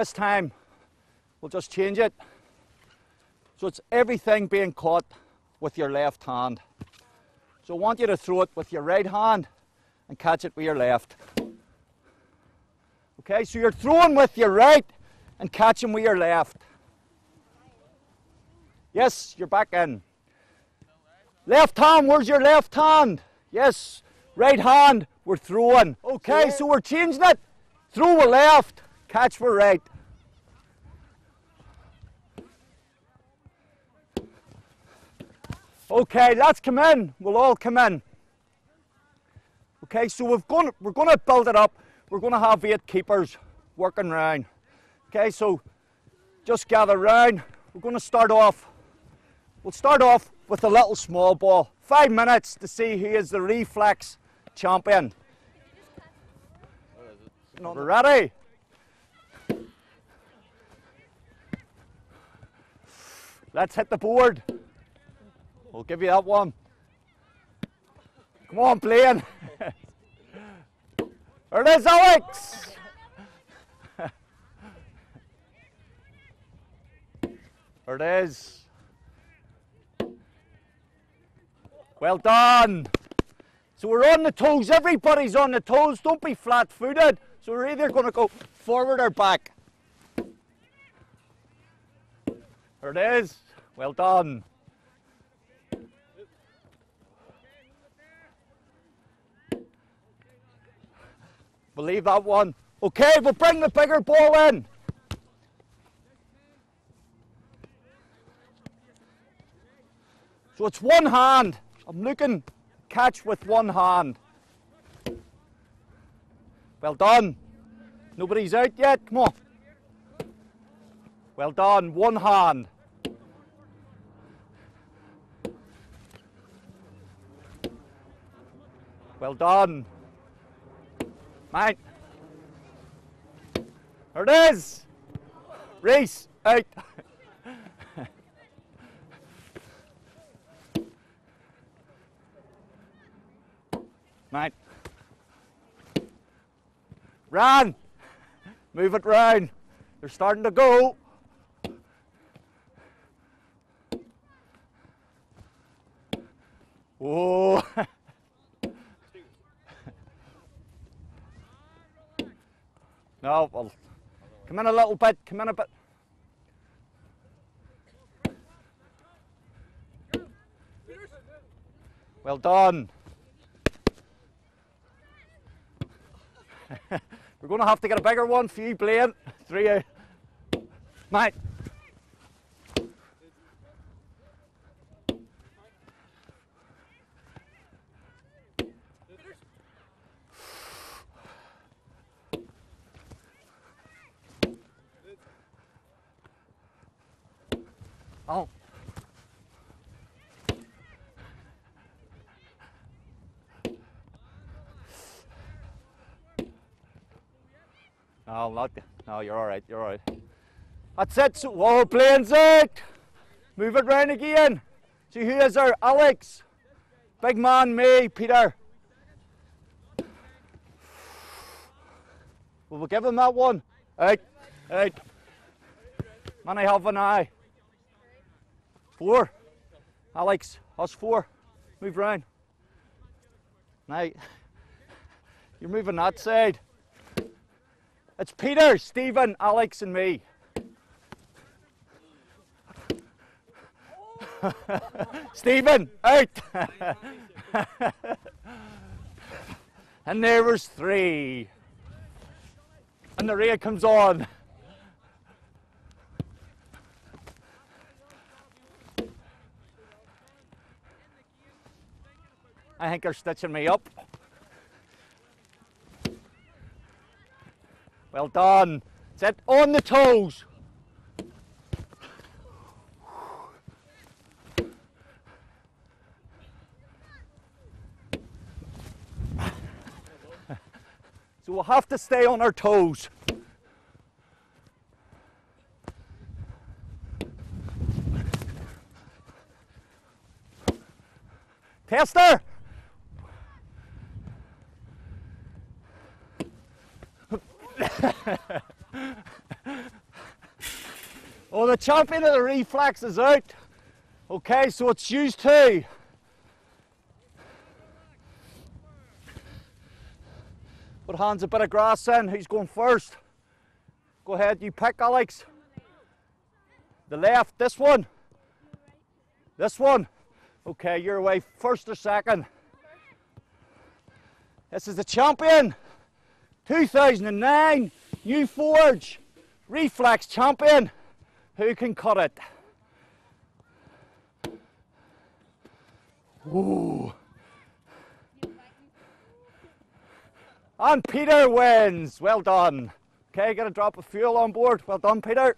This time, we'll just change it. So it's everything being caught with your left hand. So I want you to throw it with your right hand and catch it with your left. Okay, so you're throwing with your right and catching with your left. Yes, you're back in. Left hand, where's your left hand? Yes, right hand, we're throwing. Okay, so we're changing it. Throw with left, catch with right. Okay, let's come in. We'll all come in. Okay, so we've gone, we're going to build it up. We're going to have eight keepers working round. Okay, so just gather round. We're going to start off. We'll start off with a little small ball. Five minutes to see who is the reflex champion. We're ready. Let's hit the board. We'll give you that one. Come on, Blaine. there it is, Alex. there it is. Well done. So we're on the toes. Everybody's on the toes. Don't be flat footed. So we're either going to go forward or back. There it is. Well done. Believe that one. Okay, we'll bring the bigger ball in. So it's one hand. I'm looking catch with one hand. Well done. Nobody's out yet. Come on. Well done. One hand. Well done. Mate. There it is. Race out. Mate. Run. Move it round. They're starting to go. Oh. No, well, come in a little bit, come in a bit. Well done. We're going to have to get a bigger one for you, Blaine. Three out. Mate. Oh. No, not. No, you're all right. You're all right. That's it. Whoa, Blaine's out. Move it round again. See who is there? Alex. Big man, me, Peter. Will we give him that one? Out. Out. Man, I have an eye. Four. Alex, us four. Move round. Now, you're moving that side. It's Peter, Stephen, Alex, and me. Stephen, out! and there was three. And the rain comes on. I think they're stitching me up. Well done. Set on the toes. so we'll have to stay on our toes. Tester! Oh, the champion of the reflex is out. Okay, so it's used two. Put hands a bit of grass in. Who's going first? Go ahead, you pick, Alex. The left, this one. This one. Okay, you're away first or second. This is the champion. 2009 New Forge Reflex champion. Who can cut it? Ooh. And Peter wins. Well done. Okay, got a drop of fuel on board. Well done, Peter.